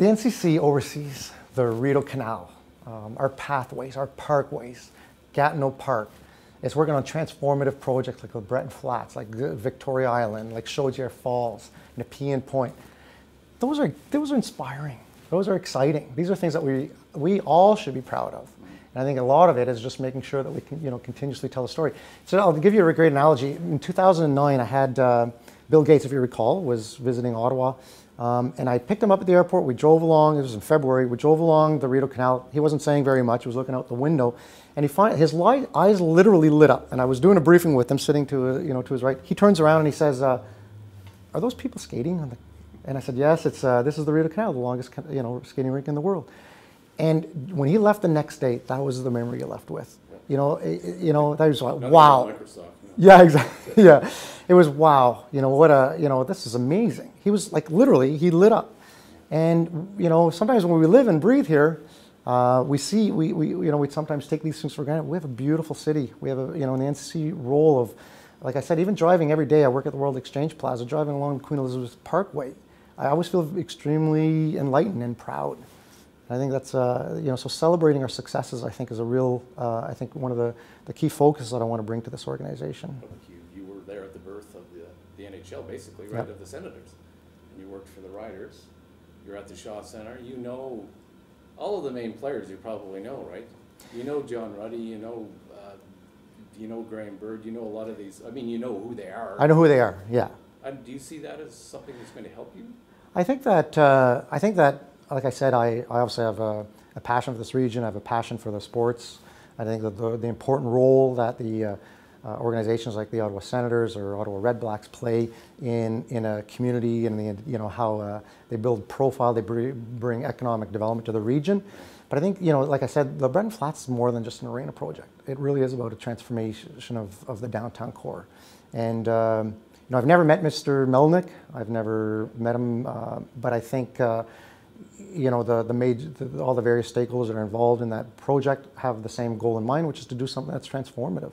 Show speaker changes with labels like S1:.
S1: The NCC oversees the Rideau Canal, um, our pathways, our parkways, Gatineau Park. It's working on transformative projects like LeBreton Flats, like Victoria Island, like Chaudière Falls, Nepean Point. Those are, those are inspiring. Those are exciting. These are things that we, we all should be proud of. And I think a lot of it is just making sure that we can, you know, continuously tell a story. So I'll give you a great analogy. In 2009, I had uh, Bill Gates, if you recall, was visiting Ottawa. Um, and I picked him up at the airport. We drove along. It was in February. We drove along the Rideau Canal. He wasn't saying very much. He was looking out the window, and he find, his light, eyes literally lit up. And I was doing a briefing with him, sitting to uh, you know to his right. He turns around and he says, uh, "Are those people skating?" The, and I said, "Yes. It's uh, this is the Rideau Canal, the longest you know skating rink in the world." And when he left the next day, that was the memory he left with. You know, you know, that was like, wow. Yeah, exactly. Yeah, it was wow. You know what a you know this is amazing. He was like literally he lit up, and you know sometimes when we live and breathe here, uh, we see we, we you know we sometimes take these things for granted. We have a beautiful city. We have a you know an NC role of, like I said, even driving every day. I work at the World Exchange Plaza, driving along Queen Elizabeth Parkway. I always feel extremely enlightened and proud. I think that's, uh, you know, so celebrating our successes, I think, is a real, uh, I think, one of the, the key focuses that I want to bring to this organization.
S2: You, you were there at the birth of the, NHL, basically, right,
S1: Yep.
S2: of the Senators. And you worked for the Riders. You're at the Shaw Center. You know all of the main players you probably know, right? You know John Ruddy, you know, uh, you know Graham Bird, you know a lot of these, I mean, you know who they are.
S1: I know who they are, yeah.
S2: And do you see that as something that's going to help you?
S1: I think that, uh, I think that like I said, I, I obviously have a, a, passion for this region. I have a passion for the sports. I think that the, the important role that the uh, uh, organizations like the Ottawa Senators or Ottawa Redblacks play in, in a community and the, you know how uh, they build profile, they br bring economic development to the region. But I think, you know, like I said, LeBreton Flats is more than just an arena project. It really is about a transformation of, of the downtown core. And um, you know, I've never met Mr. Melnyk. I've never met him, uh, but I think uh, you know, the, the major, the, all the various stakeholders that are involved in that project have the same goal in mind, which is to do something that's transformative.